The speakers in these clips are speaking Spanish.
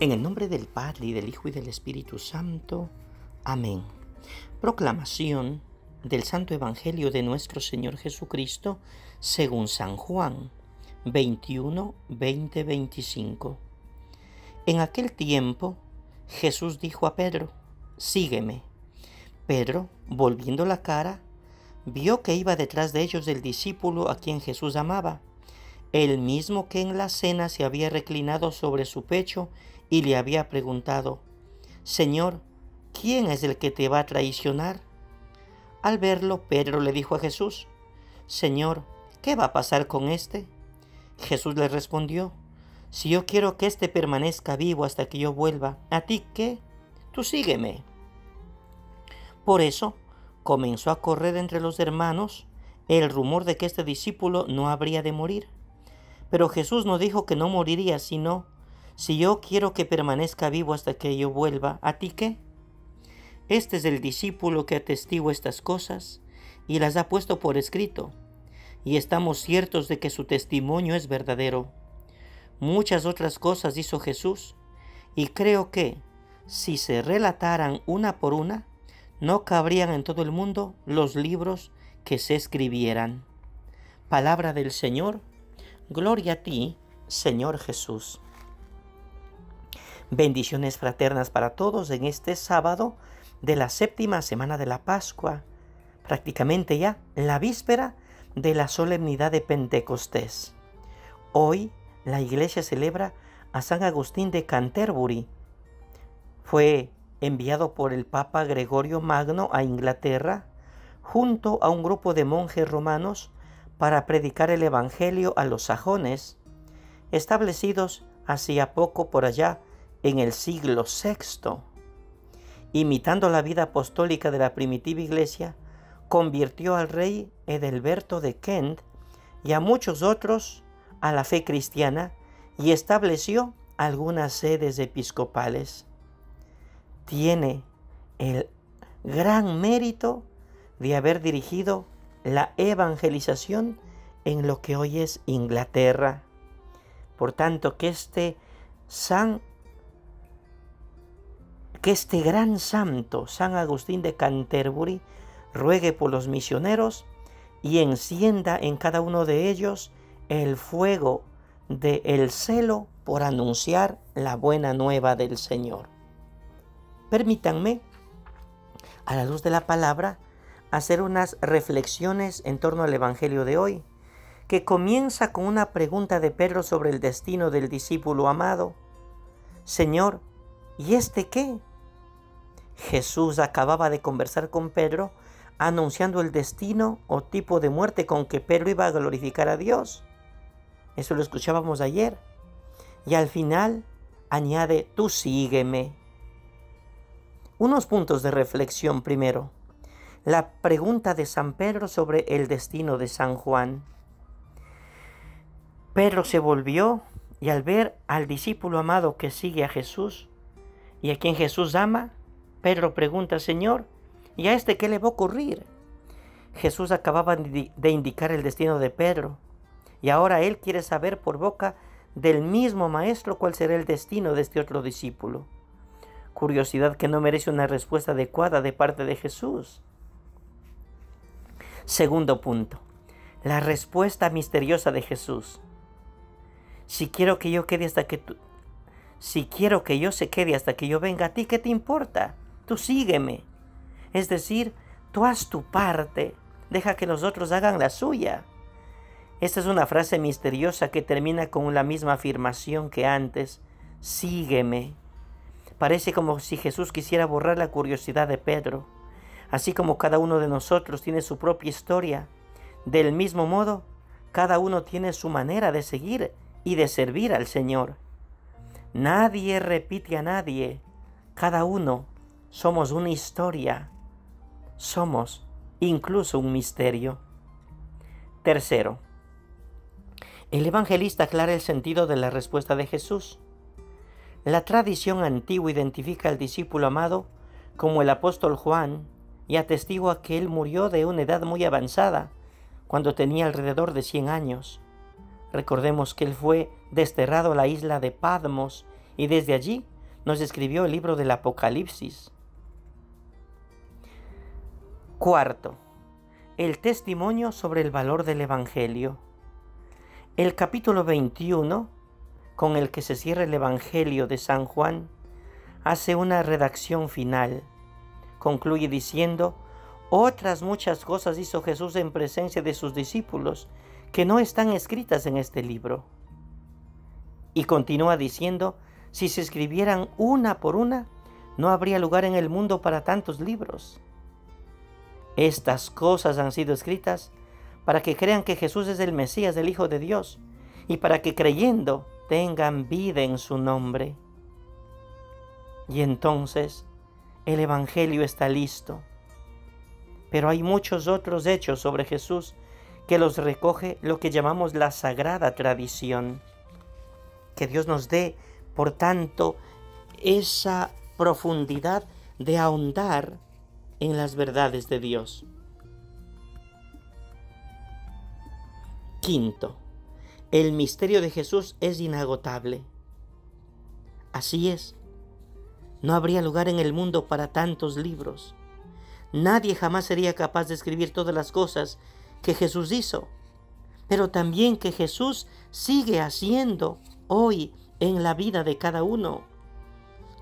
En el nombre del Padre y del Hijo y del Espíritu Santo. Amén. Proclamación del Santo Evangelio de nuestro Señor Jesucristo según San Juan 21, 20, 25. En aquel tiempo Jesús dijo a Pedro, sígueme. Pedro, volviendo la cara, vio que iba detrás de ellos el discípulo a quien Jesús amaba, el mismo que en la cena se había reclinado sobre su pecho y le había preguntado, Señor, ¿quién es el que te va a traicionar? Al verlo, Pedro le dijo a Jesús, Señor, ¿qué va a pasar con éste? Jesús le respondió, Si yo quiero que éste permanezca vivo hasta que yo vuelva, ¿a ti qué? Tú sígueme. Por eso comenzó a correr entre los hermanos el rumor de que este discípulo no habría de morir. Pero Jesús no dijo que no moriría, sino si yo quiero que permanezca vivo hasta que yo vuelva, ¿a ti qué? Este es el discípulo que atestigua estas cosas y las ha puesto por escrito, y estamos ciertos de que su testimonio es verdadero. Muchas otras cosas hizo Jesús, y creo que, si se relataran una por una, no cabrían en todo el mundo los libros que se escribieran. Palabra del Señor, gloria a ti, Señor Jesús. Bendiciones fraternas para todos en este sábado de la séptima semana de la Pascua, prácticamente ya la víspera de la solemnidad de Pentecostés. Hoy la iglesia celebra a San Agustín de Canterbury. Fue enviado por el Papa Gregorio Magno a Inglaterra junto a un grupo de monjes romanos para predicar el Evangelio a los sajones, establecidos hacía poco por allá en el siglo VI. Imitando la vida apostólica de la primitiva iglesia, convirtió al rey Edelberto de Kent y a muchos otros a la fe cristiana y estableció algunas sedes episcopales. Tiene el gran mérito de haber dirigido la evangelización en lo que hoy es Inglaterra. Por tanto, que este San que este gran santo, San Agustín de Canterbury, ruegue por los misioneros y encienda en cada uno de ellos el fuego del el celo por anunciar la buena nueva del Señor. Permítanme, a la luz de la palabra, hacer unas reflexiones en torno al Evangelio de hoy, que comienza con una pregunta de Pedro sobre el destino del discípulo amado. Señor, ¿y este qué? Jesús acababa de conversar con Pedro anunciando el destino o tipo de muerte con que Pedro iba a glorificar a Dios. Eso lo escuchábamos ayer. Y al final añade, tú sígueme. Unos puntos de reflexión primero. La pregunta de San Pedro sobre el destino de San Juan. Pedro se volvió y al ver al discípulo amado que sigue a Jesús y a quien Jesús ama, Pedro pregunta, Señor, ¿y a este qué le va a ocurrir? Jesús acababa de indicar el destino de Pedro y ahora él quiere saber por boca del mismo maestro cuál será el destino de este otro discípulo. Curiosidad que no merece una respuesta adecuada de parte de Jesús. Segundo punto, la respuesta misteriosa de Jesús. Si quiero que yo quede hasta que tú, si quiero que yo se quede hasta que yo venga a ti, ¿qué te importa? Tú sígueme. Es decir, tú haz tu parte, deja que los otros hagan la suya. Esta es una frase misteriosa que termina con la misma afirmación que antes, sígueme. Parece como si Jesús quisiera borrar la curiosidad de Pedro, así como cada uno de nosotros tiene su propia historia. Del mismo modo, cada uno tiene su manera de seguir y de servir al Señor. Nadie repite a nadie, cada uno somos una historia, somos incluso un misterio. Tercero, el evangelista aclara el sentido de la respuesta de Jesús. La tradición antigua identifica al discípulo amado como el apóstol Juan y atestigua que él murió de una edad muy avanzada, cuando tenía alrededor de 100 años. Recordemos que él fue desterrado a la isla de Padmos y desde allí nos escribió el libro del Apocalipsis. Cuarto, el testimonio sobre el valor del Evangelio. El capítulo 21, con el que se cierra el Evangelio de San Juan, hace una redacción final. Concluye diciendo, otras muchas cosas hizo Jesús en presencia de sus discípulos que no están escritas en este libro. Y continúa diciendo, si se escribieran una por una, no habría lugar en el mundo para tantos libros. Estas cosas han sido escritas para que crean que Jesús es el Mesías, el Hijo de Dios, y para que creyendo tengan vida en su nombre. Y entonces el Evangelio está listo. Pero hay muchos otros hechos sobre Jesús que los recoge lo que llamamos la sagrada tradición. Que Dios nos dé, por tanto, esa profundidad de ahondar en las verdades de Dios. Quinto, el misterio de Jesús es inagotable. Así es, no habría lugar en el mundo para tantos libros. Nadie jamás sería capaz de escribir todas las cosas que Jesús hizo, pero también que Jesús sigue haciendo hoy en la vida de cada uno.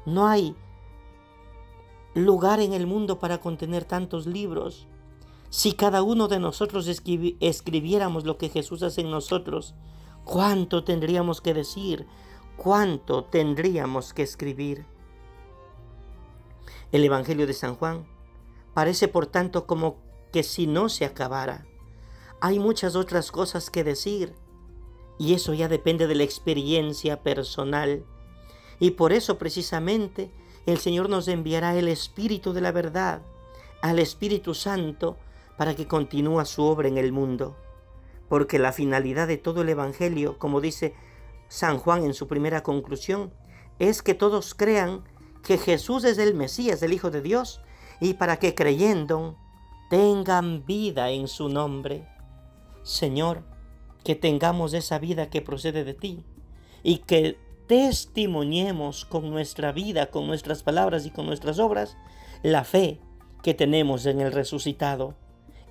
No hay lugar en el mundo para contener tantos libros. Si cada uno de nosotros escribiéramos lo que Jesús hace en nosotros, ¿cuánto tendríamos que decir? ¿Cuánto tendríamos que escribir? El Evangelio de San Juan parece por tanto como que si no se acabara. Hay muchas otras cosas que decir y eso ya depende de la experiencia personal. Y por eso precisamente el Señor nos enviará el Espíritu de la verdad, al Espíritu Santo, para que continúe su obra en el mundo. Porque la finalidad de todo el Evangelio, como dice San Juan en su primera conclusión, es que todos crean que Jesús es el Mesías, el Hijo de Dios, y para que creyendo tengan vida en su nombre. Señor, que tengamos esa vida que procede de ti y que testimoniemos con nuestra vida, con nuestras palabras y con nuestras obras la fe que tenemos en el resucitado,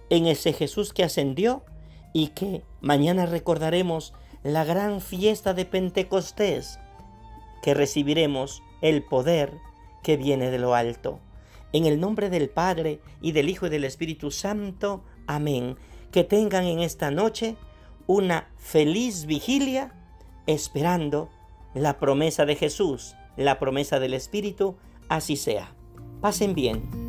en ese Jesús que ascendió y que mañana recordaremos la gran fiesta de Pentecostés, que recibiremos el poder que viene de lo alto. En el nombre del Padre y del Hijo y del Espíritu Santo. Amén. Que tengan en esta noche una feliz vigilia esperando la promesa de Jesús, la promesa del Espíritu, así sea. Pasen bien.